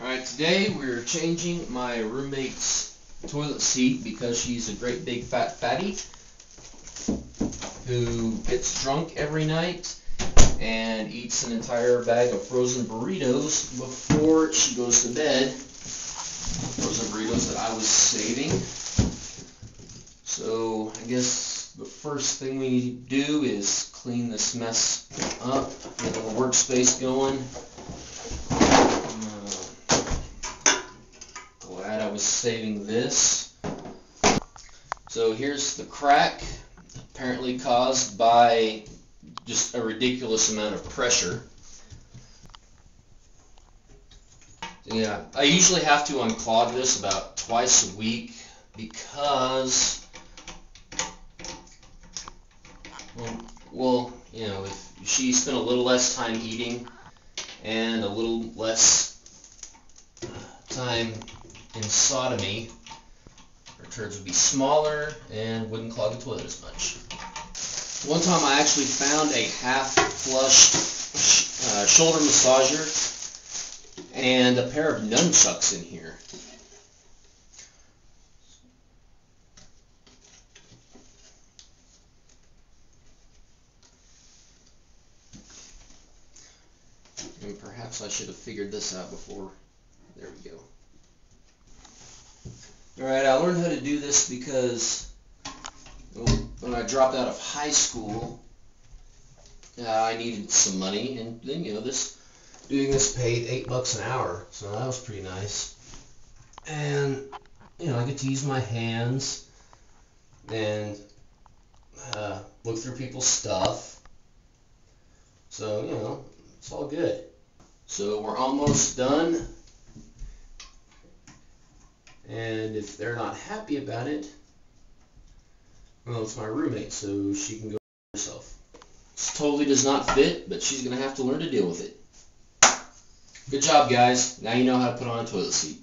Alright, today we're changing my roommate's toilet seat because she's a great big fat fatty who gets drunk every night and eats an entire bag of frozen burritos before she goes to bed. Frozen burritos that I was saving. So I guess the first thing we do is clean this mess up, get a workspace going. glad I was saving this. So here's the crack, apparently caused by just a ridiculous amount of pressure. Yeah, I usually have to unclog this about twice a week because, well, well you know, if she spent a little less time eating and a little less time in sodomy, her turds would be smaller and wouldn't clog the toilet as much. One time I actually found a half-flushed uh, shoulder massager and a pair of nunchucks in here. And perhaps I should have figured this out before. There we go. Alright, I learned how to do this because when I dropped out of high school, uh, I needed some money, and then, you know, this doing this paid eight bucks an hour, so that was pretty nice. And, you know, I get to use my hands and uh, look through people's stuff. So, you know, it's all good. So we're almost done. And if they're not happy about it, well, it's my roommate, so she can go herself. This totally does not fit, but she's going to have to learn to deal with it. Good job, guys. Now you know how to put on a toilet seat.